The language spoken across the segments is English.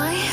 Why?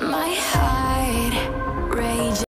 my heart.